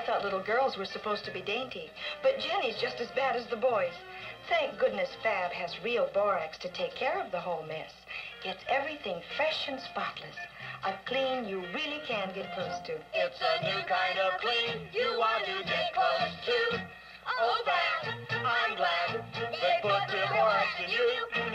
I thought little girls were supposed to be dainty. But Jenny's just as bad as the boys. Thank goodness Fab has real borax to take care of the whole mess. Gets everything fresh and spotless. A clean you really can get close to. It's a new kind of clean you want to get close to. Oh, Fab, I'm glad they put the borax in you.